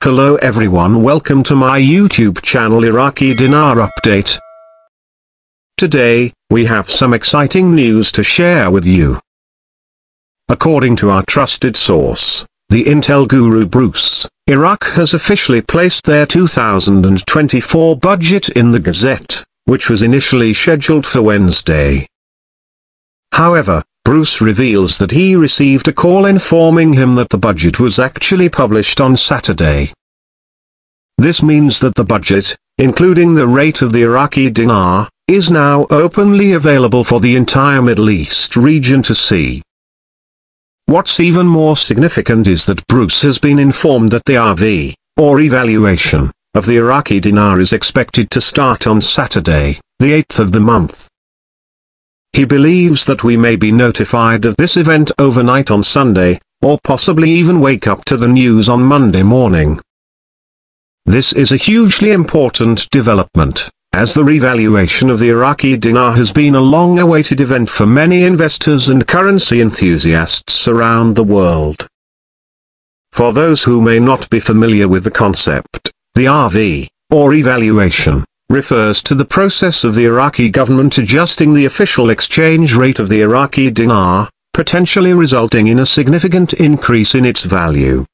Hello everyone welcome to my YouTube channel Iraqi Dinar Update. Today, we have some exciting news to share with you. According to our trusted source, the Intel guru Bruce, Iraq has officially placed their 2024 budget in the Gazette, which was initially scheduled for Wednesday. However, Bruce reveals that he received a call informing him that the budget was actually published on Saturday. This means that the budget, including the rate of the Iraqi dinar, is now openly available for the entire Middle East region to see. What's even more significant is that Bruce has been informed that the RV, or evaluation, of the Iraqi dinar is expected to start on Saturday, the 8th of the month. He believes that we may be notified of this event overnight on Sunday, or possibly even wake up to the news on Monday morning. This is a hugely important development, as the revaluation of the Iraqi dinar has been a long-awaited event for many investors and currency enthusiasts around the world. For those who may not be familiar with the concept, the RV, or evaluation, refers to the process of the Iraqi government adjusting the official exchange rate of the Iraqi dinar, potentially resulting in a significant increase in its value.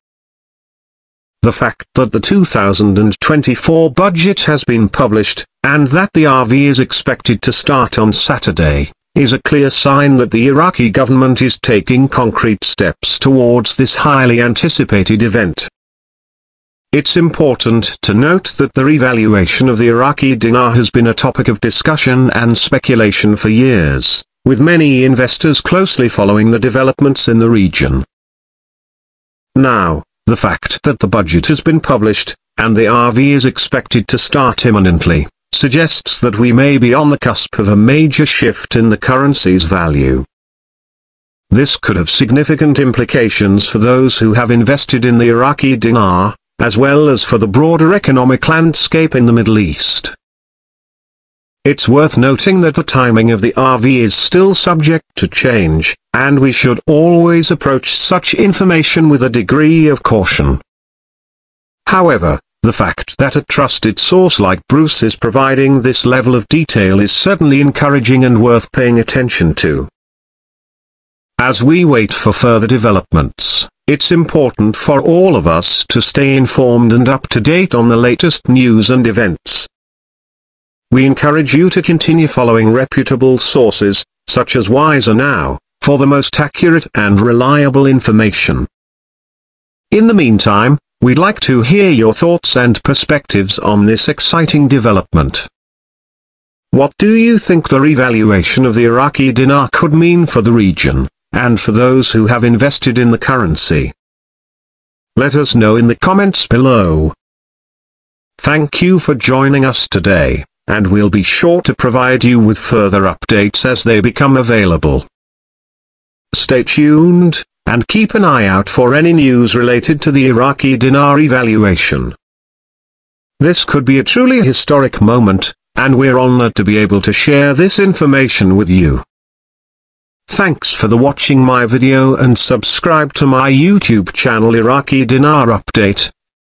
The fact that the 2024 budget has been published, and that the RV is expected to start on Saturday, is a clear sign that the Iraqi government is taking concrete steps towards this highly anticipated event. It's important to note that the revaluation of the Iraqi dinar has been a topic of discussion and speculation for years, with many investors closely following the developments in the region. Now, the fact that the budget has been published, and the RV is expected to start imminently, suggests that we may be on the cusp of a major shift in the currency's value. This could have significant implications for those who have invested in the Iraqi dinar, as well as for the broader economic landscape in the Middle East. It's worth noting that the timing of the RV is still subject to change, and we should always approach such information with a degree of caution. However, the fact that a trusted source like Bruce is providing this level of detail is certainly encouraging and worth paying attention to. As we wait for further developments, it's important for all of us to stay informed and up to date on the latest news and events. We encourage you to continue following reputable sources, such as Wiser Now, for the most accurate and reliable information. In the meantime, we'd like to hear your thoughts and perspectives on this exciting development. What do you think the revaluation of the Iraqi dinar could mean for the region? And for those who have invested in the currency. Let us know in the comments below. Thank you for joining us today, and we'll be sure to provide you with further updates as they become available. Stay tuned, and keep an eye out for any news related to the Iraqi dinar evaluation. This could be a truly historic moment, and we're honored to be able to share this information with you. Thanks for the watching my video and subscribe to my YouTube channel Iraqi Dinar Update.